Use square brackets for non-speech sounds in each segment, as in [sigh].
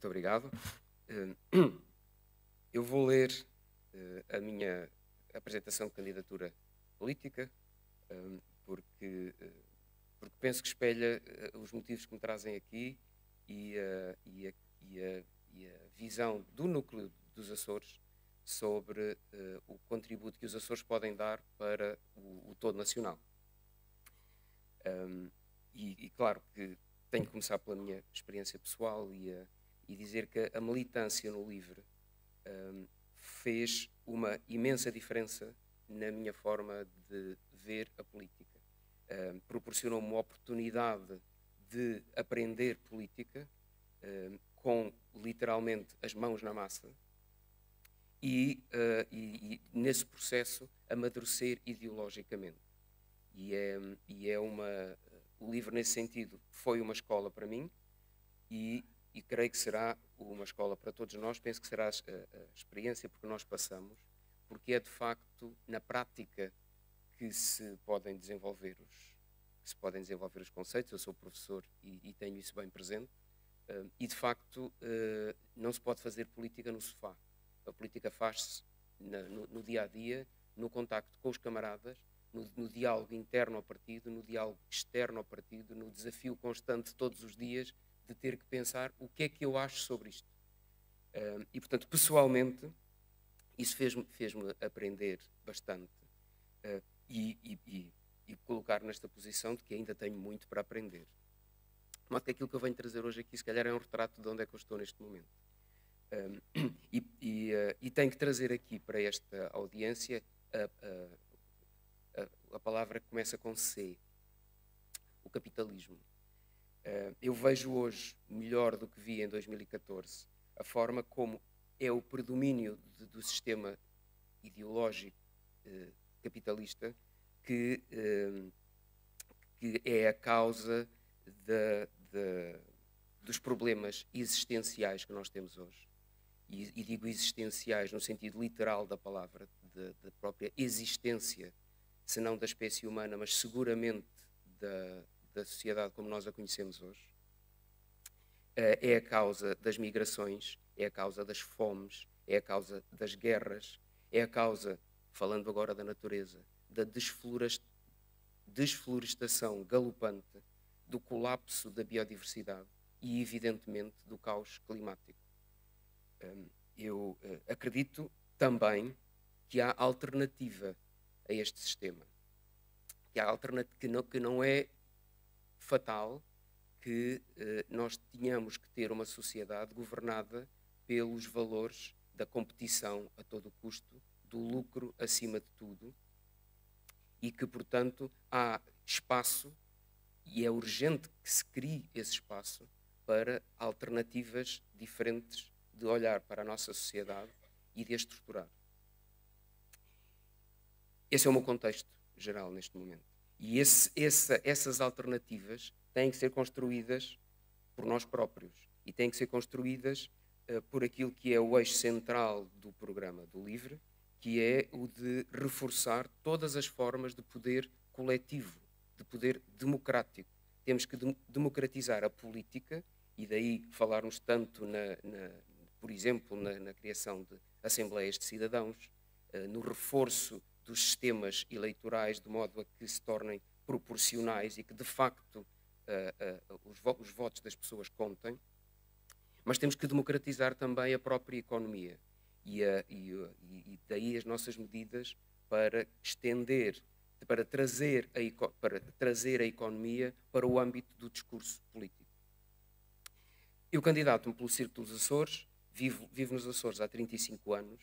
Muito obrigado. Eh, [clears throat] eu vou ler eh, a minha apresentação de candidatura política, eh, porque, porque penso que espelha os motivos que me trazem aqui e a, e a, e a, e a visão do núcleo dos Açores sobre o contributo que os Açores podem dar para o, o todo nacional. e, e claro que tenho que começar pela minha experiência pessoal e, a, e dizer que a militância no LIVRE um, fez uma imensa diferença na minha forma de ver a política. Um, Proporcionou-me uma oportunidade de aprender política um, com literalmente as mãos na massa e, uh, e, e, nesse processo amadurecer ideologicamente. E é, e é uma o livro, nesse sentido, foi uma escola para mim e, e creio que será uma escola para todos nós. Penso que será a, a experiência porque nós passamos, porque é de facto na prática que se podem desenvolver os, se podem desenvolver os conceitos. Eu sou professor e, e tenho isso bem presente. E de facto, uh, não se pode fazer política no sofá. A política faz-se no, no dia a dia, no contacto com os camaradas no, no, diálogo interno ao partido, no diálogo externo ao partido, no desafio constante todos os dias de ter que pensar o que é que eu acho sobre isto. E, portanto, pessoalmente, isso fez-me fez aprender bastante uh, e, e, e, e, colocar nesta posição de que ainda tenho muito para aprender. De modo que aquilo que eu venho trazer hoje aqui, se calhar, é um retrato de onde é que eu estou neste momento. Uh, e, e, tenho que trazer aqui para esta audiência a, a palavra começa com C, o capitalismo. Uh, eu vejo hoje, melhor do que vi em 2014, a forma como é o predomínio de, do sistema ideológico uh, capitalista que, uh, que é a causa dos problemas existenciais que nós temos hoje. E, e digo existenciais no sentido literal da palavra, da própria existência se não da espécie humana, mas seguramente da, da sociedade como nós a conhecemos hoje. Eh, é a causa das migrações, é a causa das fomes, é a causa das guerras, é a causa, falando agora da natureza, da desflorestação galopante, do colapso da biodiversidade e, evidentemente, do caos climático. Eu eh, acredito também que há alternativa a este sistema. Que, há alternativa, que, não, que não é fatal que eh, nós tenhamos que ter uma sociedade governada pelos valores da competição a todo custo, do lucro acima de tudo, e que, portanto, há espaço e é urgente que se crie esse espaço para alternativas diferentes de olhar para a nossa sociedade e de a estruturar. Esse é o meu contexto geral neste momento. E esse, essa, essas alternativas têm que ser construídas por nós próprios e têm que ser construídas uh, por aquilo que é o eixo central do programa do LIVRE, que é o de reforçar todas as formas de poder coletivo, de poder democrático. Temos que de democratizar a política e daí falarmos tanto, na, na por exemplo, na, na, criação de assembleias de cidadãos, uh, no reforço dos sistemas eleitorais de modo a que se tornem proporcionais e que, de facto, uh, uh, os, vo os, votos das pessoas contem, mas temos que democratizar também a própria economia e, a, e, e daí as nossas medidas para estender, para trazer, a, para trazer a economia para o âmbito do discurso político. Eu candidato-me pelo Círculo dos Açores, vivo, vivo nos Açores há 35 anos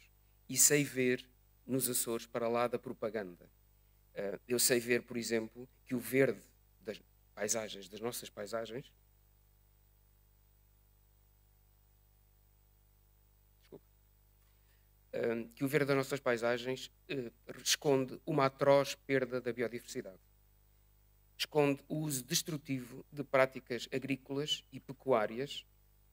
e sei ver nos Açores para lá da propaganda. Uh, eu sei ver, por exemplo, que o verde das paisagens, das nossas paisagens, desculpa, uh, que o verde das nossas paisagens uh, esconde uma atroz perda da biodiversidade. Esconde o uso destrutivo de práticas agrícolas e pecuárias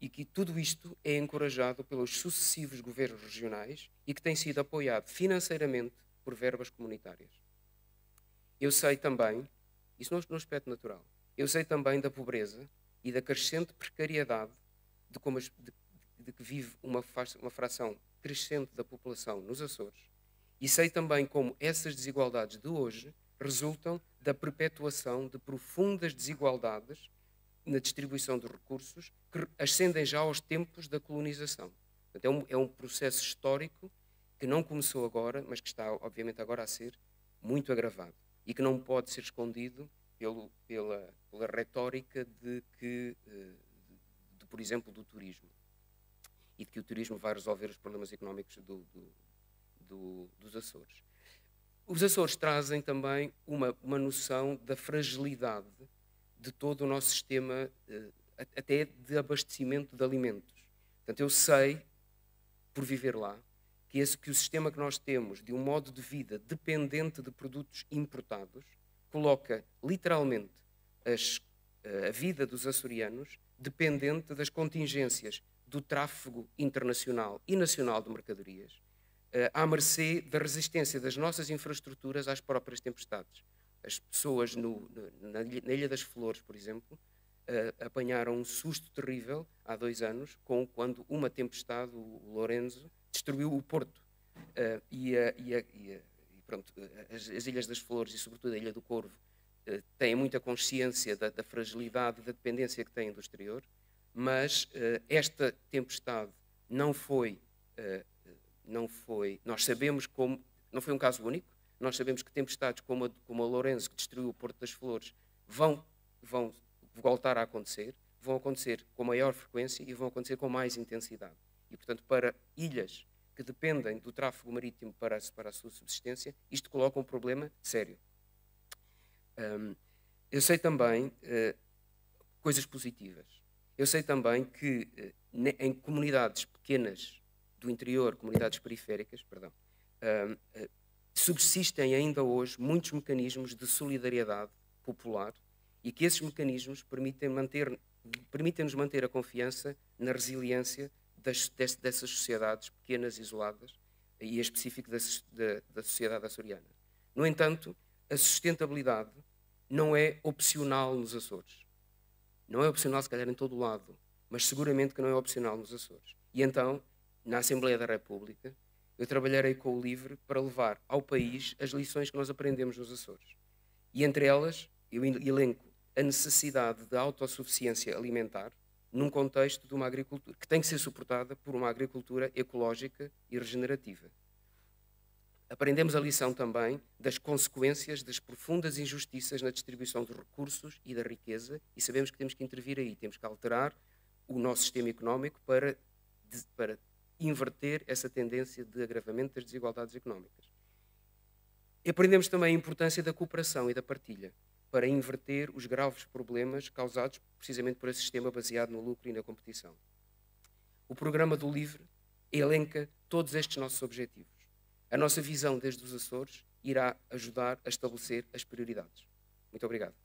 e que tudo isto é encorajado pelos sucessivos governos regionais e que tem sido apoiado financeiramente por verbas comunitárias. Eu sei também, isso no aspecto natural, eu sei também da pobreza e da crescente precariedade de como de, de que vive uma, uma fração crescente da população nos Açores, e sei também como essas desigualdades de hoje resultam da perpetuação de profundas desigualdades na distribuição de recursos que ascendem já aos tempos da colonização. Portanto, é, um, é um processo histórico que não começou agora, mas que está, obviamente, agora a ser muito agravado e que não pode ser escondido pelo, pela, pela retórica de que, eh, de, de, por exemplo, do turismo e de que o turismo vai resolver os problemas económicos do, do, do, dos Açores. Os Açores trazem também uma, uma noção da fragilidade de todo o nosso sistema, eh, até de abastecimento de alimentos. Portanto, eu sei, por viver lá, que, esse, que o sistema que nós temos de um modo de vida dependente de produtos importados coloca literalmente as, eh, a vida dos açorianos dependente das contingências do tráfego internacional e nacional de mercadorias, eh, à mercê da resistência das nossas infraestruturas às próprias tempestades. As pessoas no, na, na, Ilha das Flores, por exemplo, uh, apanharam um susto terrível há dois anos, com quando uma tempestade, o Lorenzo, destruiu o porto. Uh, e, a, e, a, e, pronto, as, as, Ilhas das Flores e, sobretudo, a Ilha do Corvo uh, têm muita consciência da, da, fragilidade e da dependência que têm do exterior, mas esta tempestade não foi, não foi, nós sabemos como, não foi um caso único, nós sabemos que tempestades como a, como a Lourenço, que destruiu o Porto das Flores, vão, vão voltar a acontecer, vão acontecer com maior frequência e vão acontecer com mais intensidade. E, portanto, para ilhas que dependem do tráfego marítimo para, para a sua subsistência, isto coloca um problema sério. Um, eu sei também uh, coisas positivas. Eu sei também que uh, em comunidades pequenas do interior, comunidades periféricas, perdão, uh, subsistem ainda hoje muitos mecanismos de solidariedade popular e que esses mecanismos permitem manter, permitem-nos manter a confiança na resiliência das, dessas sociedades pequenas, isoladas, e em específico da, da, da sociedade açoriana. No entanto, a sustentabilidade não é opcional nos Açores. Não é opcional, se calhar, em todo o lado, mas seguramente que não é opcional nos Açores. E então, na Assembleia da República, eu trabalharei com o LIVRE para levar ao país as lições que nós aprendemos nos Açores. E entre elas, eu elenco a necessidade de autossuficiência alimentar num contexto de uma agricultura que tem que ser suportada por uma agricultura ecológica e regenerativa. Aprendemos a lição também das consequências das profundas injustiças na distribuição dos recursos e da riqueza e sabemos que temos que intervir aí, temos que alterar o nosso sistema económico para, para inverter essa tendência de agravamento das desigualdades económicas. E aprendemos também a importância da cooperação e da partilha para inverter os graves problemas causados precisamente por esse sistema baseado no lucro e na competição. O programa do LIVRE elenca todos estes nossos objetivos. A nossa visão desde os Açores irá ajudar a estabelecer as prioridades. Muito obrigado.